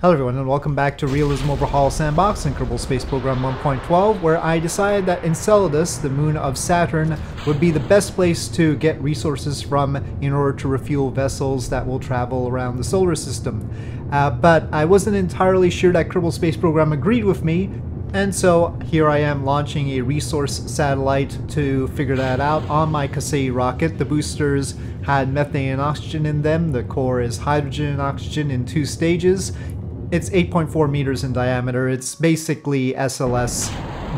Hello everyone and welcome back to Realism Overhaul Sandbox in Kerbal Space Program 1.12 where I decided that Enceladus, the moon of Saturn, would be the best place to get resources from in order to refuel vessels that will travel around the solar system. Uh, but I wasn't entirely sure that Kerbal Space Program agreed with me and so here I am launching a resource satellite to figure that out on my Kasei rocket. The boosters had methane and oxygen in them. The core is hydrogen and oxygen in two stages. It's 8.4 meters in diameter. It's basically SLS,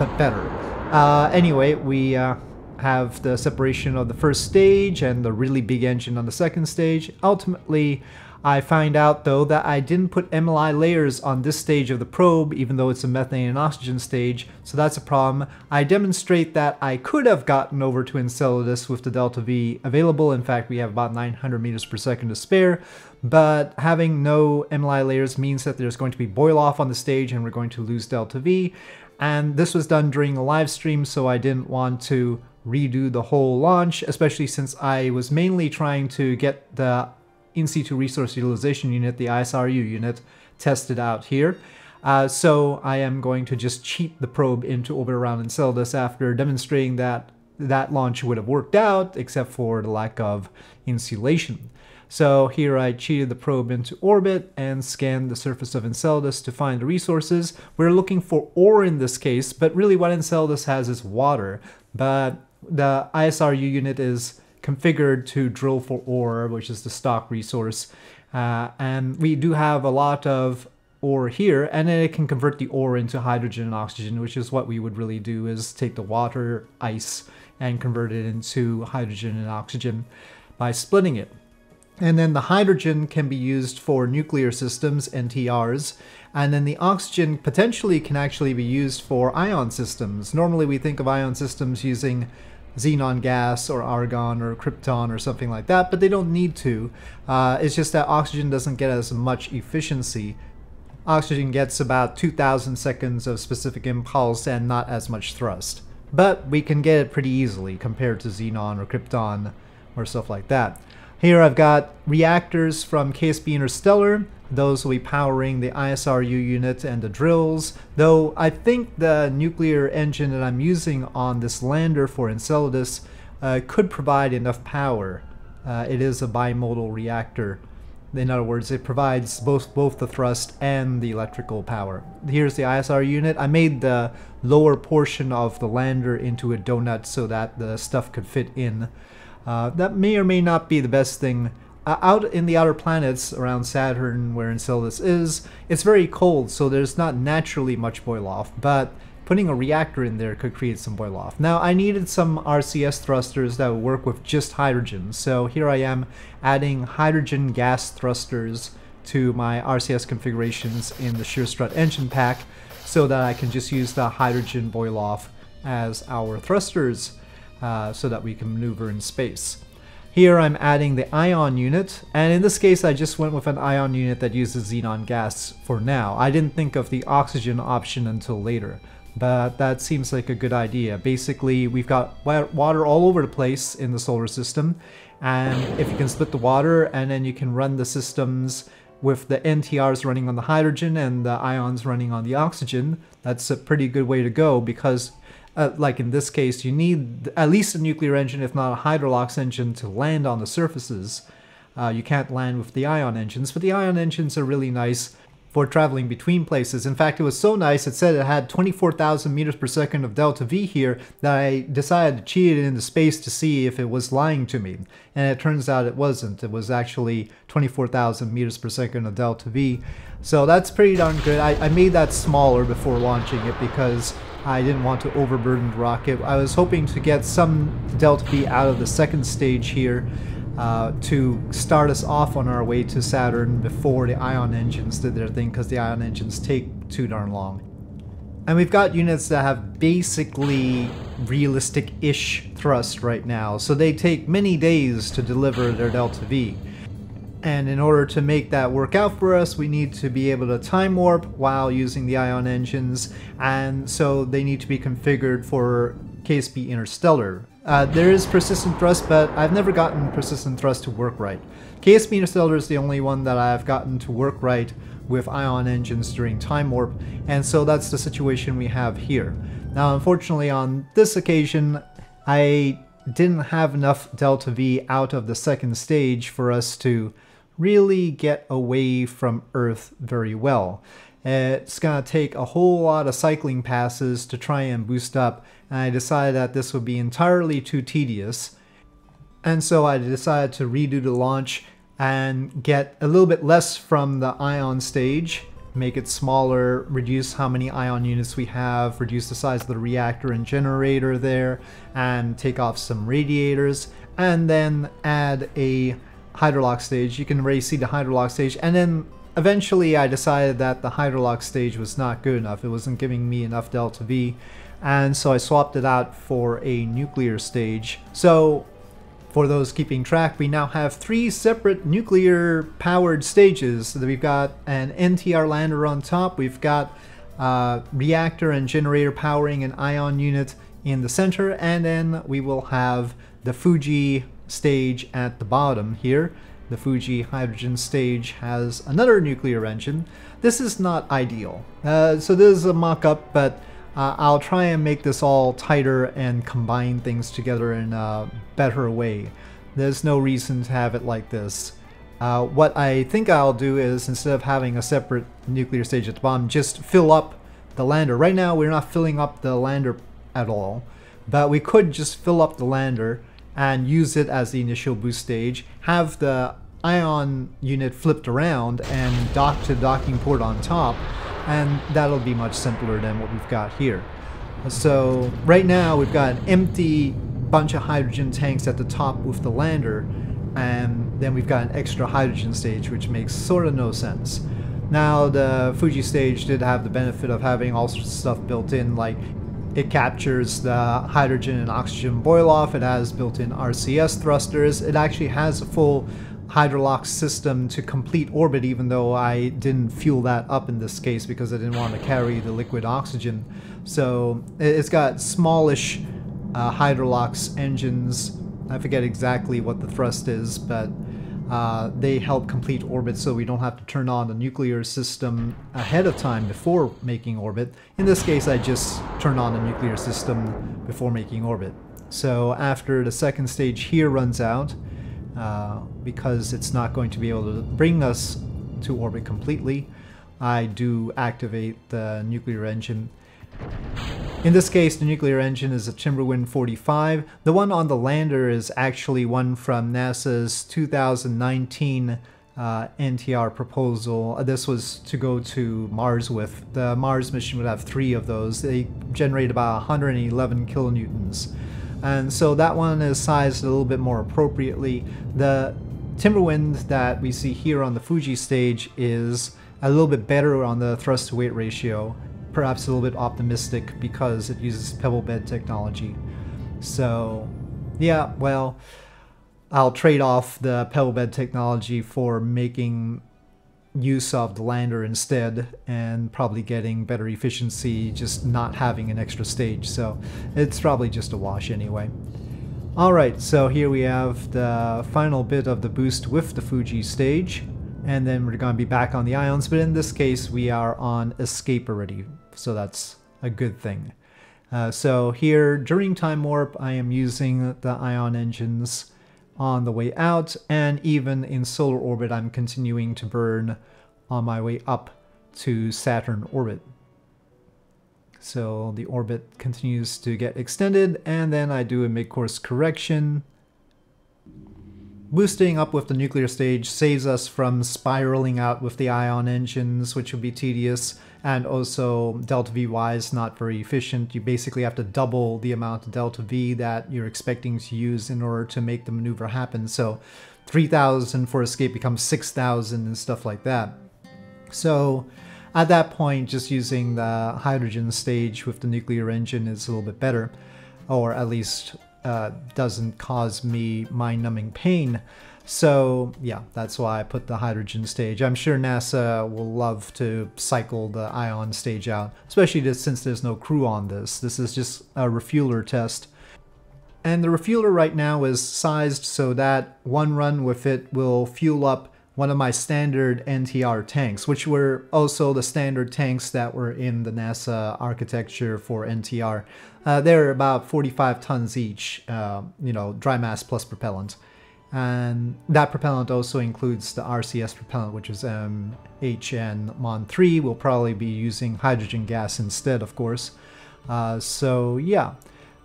but better. Uh, anyway, we uh, have the separation of the first stage and the really big engine on the second stage. Ultimately, I find out though that I didn't put MLI layers on this stage of the probe even though it's a methane and oxygen stage, so that's a problem. I demonstrate that I could have gotten over to Enceladus with the Delta V available, in fact we have about 900 meters per second to spare, but having no MLI layers means that there's going to be boil off on the stage and we're going to lose Delta V, and this was done during a live stream so I didn't want to redo the whole launch, especially since I was mainly trying to get the in situ resource utilization unit, the ISRU unit, tested out here. Uh, so I am going to just cheat the probe into orbit around Enceladus after demonstrating that that launch would have worked out, except for the lack of insulation. So here I cheated the probe into orbit and scanned the surface of Enceladus to find the resources. We're looking for ore in this case, but really what Enceladus has is water. But the ISRU unit is configured to drill for ore, which is the stock resource. Uh, and we do have a lot of ore here, and then it can convert the ore into hydrogen and oxygen, which is what we would really do is take the water, ice, and convert it into hydrogen and oxygen by splitting it. And then the hydrogen can be used for nuclear systems, NTRs, and then the oxygen potentially can actually be used for ion systems. Normally we think of ion systems using xenon gas or argon or krypton or something like that, but they don't need to. Uh, it's just that oxygen doesn't get as much efficiency. Oxygen gets about 2,000 seconds of specific impulse and not as much thrust. But we can get it pretty easily compared to xenon or krypton or stuff like that. Here I've got reactors from KSP Interstellar. Those will be powering the ISRU unit and the drills, though I think the nuclear engine that I'm using on this lander for Enceladus uh, could provide enough power. Uh, it is a bimodal reactor. In other words, it provides both both the thrust and the electrical power. Here's the ISR unit. I made the lower portion of the lander into a donut so that the stuff could fit in. Uh, that may or may not be the best thing. Uh, out in the outer planets around Saturn, where Enceladus is, it's very cold, so there's not naturally much boil off, but putting a reactor in there could create some boil off. Now, I needed some RCS thrusters that would work with just hydrogen, so here I am adding hydrogen gas thrusters to my RCS configurations in the shear strut engine pack so that I can just use the hydrogen boil off as our thrusters uh, so that we can maneuver in space. Here I'm adding the ion unit, and in this case I just went with an ion unit that uses xenon gas for now. I didn't think of the oxygen option until later, but that seems like a good idea. Basically, we've got water all over the place in the solar system, and if you can split the water and then you can run the systems with the NTRs running on the hydrogen and the ions running on the oxygen, that's a pretty good way to go because uh, like in this case, you need at least a nuclear engine, if not a hydrolox engine, to land on the surfaces. Uh, you can't land with the ion engines, but the ion engines are really nice for traveling between places. In fact, it was so nice, it said it had 24,000 meters per second of delta V here that I decided to cheat it into space to see if it was lying to me. And it turns out it wasn't. It was actually 24,000 meters per second of delta V. So that's pretty darn good. I, I made that smaller before launching it because I didn't want to overburden the rocket. I was hoping to get some delta V out of the second stage here uh, to start us off on our way to Saturn before the ion engines did their thing because the ion engines take too darn long. And we've got units that have basically realistic-ish thrust right now, so they take many days to deliver their delta V. And in order to make that work out for us, we need to be able to time warp while using the ion engines, and so they need to be configured for KSP Interstellar. Uh, there is persistent thrust, but I've never gotten persistent thrust to work right. KSP Interstellar is the only one that I've gotten to work right with ion engines during time warp, and so that's the situation we have here. Now, unfortunately, on this occasion, I didn't have enough delta V out of the second stage for us to really get away from Earth very well. Uh, it's gonna take a whole lot of cycling passes to try and boost up, and I decided that this would be entirely too tedious. And so I decided to redo the launch and get a little bit less from the ion stage, make it smaller, reduce how many ion units we have, reduce the size of the reactor and generator there, and take off some radiators, and then add a hydrolox stage. You can see the hydrolox stage, and then eventually I decided that the hydrolox stage was not good enough. It wasn't giving me enough delta V, and so I swapped it out for a nuclear stage. So for those keeping track, we now have three separate nuclear powered stages. So we've got an NTR lander on top, we've got uh, reactor and generator powering an ion unit in the center, and then we will have the Fuji stage at the bottom here. The Fuji hydrogen stage has another nuclear engine. This is not ideal. Uh, so this is a mock-up, but uh, I'll try and make this all tighter and combine things together in a better way. There's no reason to have it like this. Uh, what I think I'll do is, instead of having a separate nuclear stage at the bottom, just fill up the lander. Right now, we're not filling up the lander at all, but we could just fill up the lander and use it as the initial boost stage, have the ion unit flipped around and dock to the docking port on top, and that'll be much simpler than what we've got here. So right now we've got an empty bunch of hydrogen tanks at the top with the lander, and then we've got an extra hydrogen stage, which makes sort of no sense. Now the Fuji stage did have the benefit of having all sorts of stuff built in, like it captures the hydrogen and oxygen boil off, it has built-in RCS thrusters, it actually has a full Hydrolox system to complete orbit, even though I didn't fuel that up in this case because I didn't want to carry the liquid oxygen. So it's got smallish uh, Hydrolox engines. I forget exactly what the thrust is, but uh, they help complete orbit so we don't have to turn on the nuclear system ahead of time before making orbit. In this case, I just turn on the nuclear system before making orbit. So after the second stage here runs out, uh, because it's not going to be able to bring us to orbit completely, I do activate the nuclear engine. In this case, the nuclear engine is a Timberwind 45. The one on the lander is actually one from NASA's 2019 uh, NTR proposal. This was to go to Mars with. The Mars mission would have three of those. They generate about 111 kilonewtons and so that one is sized a little bit more appropriately. The Timberwind that we see here on the Fuji stage is a little bit better on the thrust to weight ratio, perhaps a little bit optimistic because it uses pebble bed technology. So, yeah, well, I'll trade off the pebble bed technology for making use of the lander instead and probably getting better efficiency just not having an extra stage so it's probably just a wash anyway. Alright so here we have the final bit of the boost with the Fuji stage and then we're going to be back on the ions but in this case we are on escape already so that's a good thing. Uh, so here during time warp I am using the ion engines on the way out, and even in solar orbit, I'm continuing to burn on my way up to Saturn orbit. So the orbit continues to get extended, and then I do a mid-course correction. Boosting up with the nuclear stage saves us from spiraling out with the ion engines, which would be tedious and also delta V wise not very efficient. You basically have to double the amount of delta V that you're expecting to use in order to make the maneuver happen. So 3000 for escape becomes 6000 and stuff like that. So at that point, just using the hydrogen stage with the nuclear engine is a little bit better, or at least uh, doesn't cause me mind-numbing pain. So yeah, that's why I put the hydrogen stage. I'm sure NASA will love to cycle the ion stage out, especially since there's no crew on this. This is just a refueler test. And the refueler right now is sized so that one run with it will fuel up one of my standard NTR tanks, which were also the standard tanks that were in the NASA architecture for NTR. Uh, they're about 45 tons each, uh, you know, dry mass plus propellant. And that propellant also includes the RCS propellant, which is MHN Mon 3. We'll probably be using hydrogen gas instead, of course. Uh, so, yeah,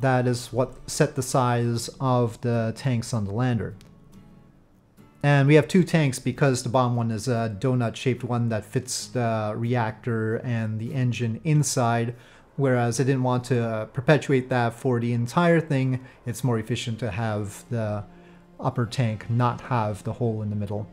that is what set the size of the tanks on the lander. And we have two tanks because the bottom one is a donut shaped one that fits the reactor and the engine inside. Whereas I didn't want to perpetuate that for the entire thing. It's more efficient to have the upper tank not have the hole in the middle.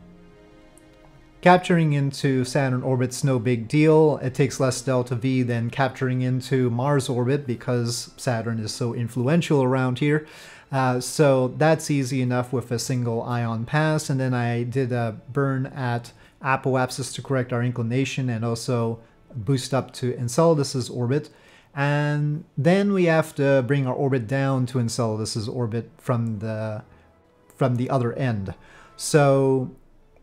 Capturing into Saturn orbit's no big deal. It takes less delta V than capturing into Mars orbit because Saturn is so influential around here. Uh, so that's easy enough with a single ion pass. And then I did a burn at apoapsis to correct our inclination and also boost up to Enceladus's orbit. And then we have to bring our orbit down to Enceladus's orbit from the from the other end. So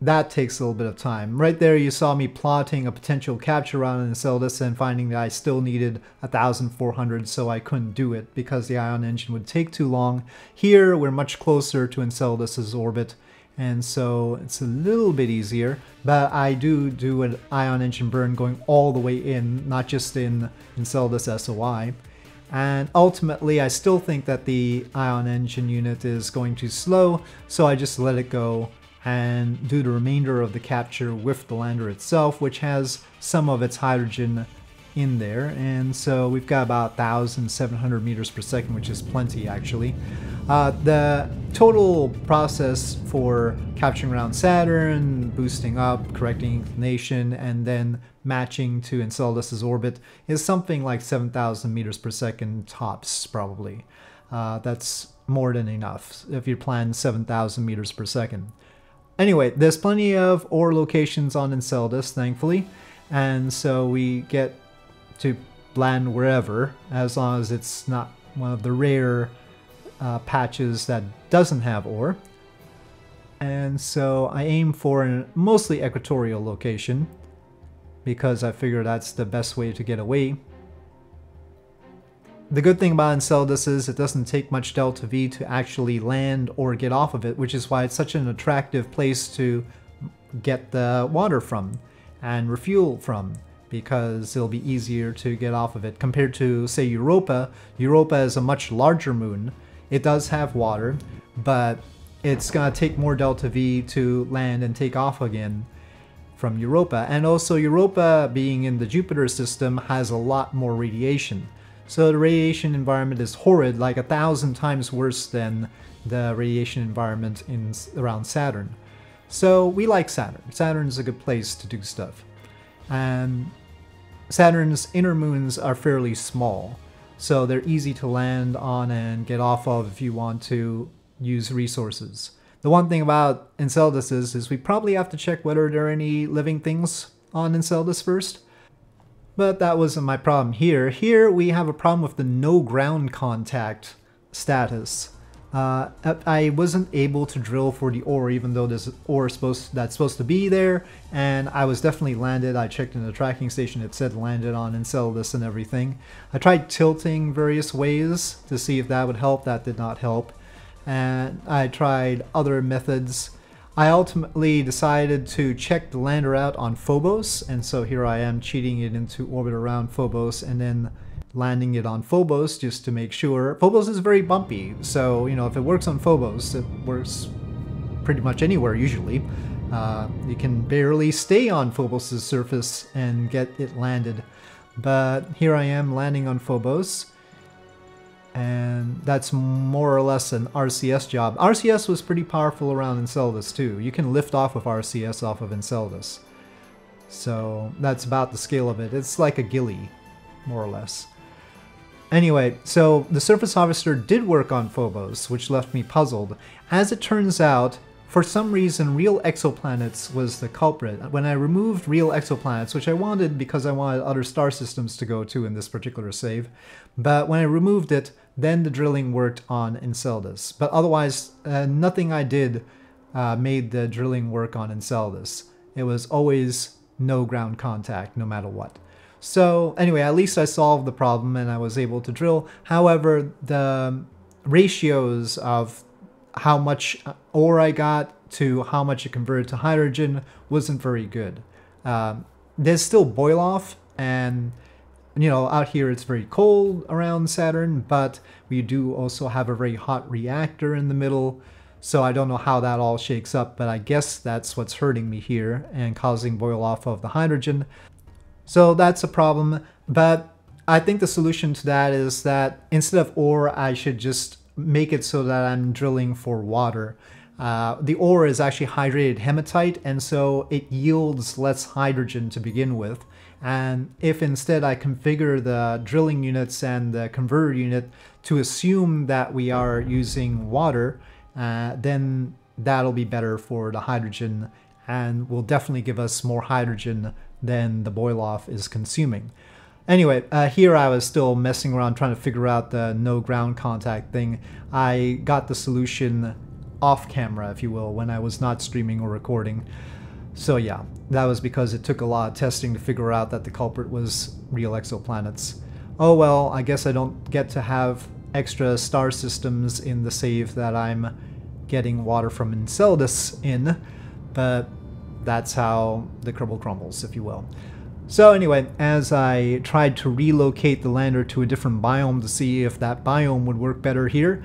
that takes a little bit of time. Right there, you saw me plotting a potential capture run in Enceladus and finding that I still needed 1,400, so I couldn't do it because the ion engine would take too long. Here, we're much closer to Enceladus's orbit, and so it's a little bit easier, but I do do an ion engine burn going all the way in, not just in Enceladus SOI. And ultimately, I still think that the ion engine unit is going too slow, so I just let it go and do the remainder of the capture with the lander itself, which has some of its hydrogen in there. And so we've got about 1,700 meters per second, which is plenty actually. Uh, the total process for capturing around Saturn, boosting up, correcting inclination, and then matching to Enceladus's orbit is something like 7,000 meters per second tops, probably. Uh, that's more than enough if you plan 7,000 meters per second. Anyway, there's plenty of ore locations on Enceladus, thankfully, and so we get to land wherever, as long as it's not one of the rare uh, patches that doesn't have ore. And so I aim for a mostly equatorial location, because I figure that's the best way to get away the good thing about Enceladus is it doesn't take much delta V to actually land or get off of it, which is why it's such an attractive place to get the water from and refuel from because it'll be easier to get off of it compared to say Europa. Europa is a much larger moon. It does have water, but it's gonna take more delta V to land and take off again from Europa. And also Europa being in the Jupiter system has a lot more radiation. So the radiation environment is horrid, like a thousand times worse than the radiation environment in around Saturn. So we like Saturn. Saturn's a good place to do stuff. And Saturn's inner moons are fairly small, so they're easy to land on and get off of if you want to use resources. The one thing about Enceladus is, is we probably have to check whether there are any living things on Enceladus first. But that wasn't my problem here. Here we have a problem with the no ground contact status. Uh, I wasn't able to drill for the ore even though there's ore supposed that's supposed to be there and I was definitely landed. I checked in the tracking station it said landed on Enceladus and everything. I tried tilting various ways to see if that would help. That did not help. And I tried other methods I ultimately decided to check the lander out on Phobos, and so here I am cheating it into orbit around Phobos and then landing it on Phobos just to make sure. Phobos is very bumpy, so you know if it works on Phobos, it works pretty much anywhere usually. Uh, you can barely stay on Phobos' surface and get it landed. But here I am landing on Phobos and that's more or less an RCS job. RCS was pretty powerful around Enceladus too. You can lift off with RCS off of Enceladus. So that's about the scale of it. It's like a Gilly, more or less. Anyway, so the surface harvester did work on Phobos, which left me puzzled. As it turns out, for some reason, real exoplanets was the culprit. When I removed real exoplanets, which I wanted because I wanted other star systems to go to in this particular save, but when I removed it, then the drilling worked on Enceladus. But otherwise, uh, nothing I did uh, made the drilling work on Enceladus. It was always no ground contact, no matter what. So anyway, at least I solved the problem and I was able to drill. However, the ratios of how much ore I got to how much it converted to hydrogen wasn't very good. Um, there's still boil off and you know out here it's very cold around Saturn but we do also have a very hot reactor in the middle. So I don't know how that all shakes up but I guess that's what's hurting me here and causing boil off of the hydrogen. So that's a problem but I think the solution to that is that instead of ore I should just make it so that I'm drilling for water. Uh, the ore is actually hydrated hematite, and so it yields less hydrogen to begin with. And if instead I configure the drilling units and the converter unit to assume that we are using water, uh, then that'll be better for the hydrogen and will definitely give us more hydrogen than the boil off is consuming. Anyway, uh, here I was still messing around trying to figure out the no ground contact thing. I got the solution off camera, if you will, when I was not streaming or recording. So yeah, that was because it took a lot of testing to figure out that the culprit was real exoplanets. Oh well, I guess I don't get to have extra star systems in the save that I'm getting water from Enceladus in, but that's how the Kerbal crumbles, if you will. So anyway, as I tried to relocate the lander to a different biome to see if that biome would work better here,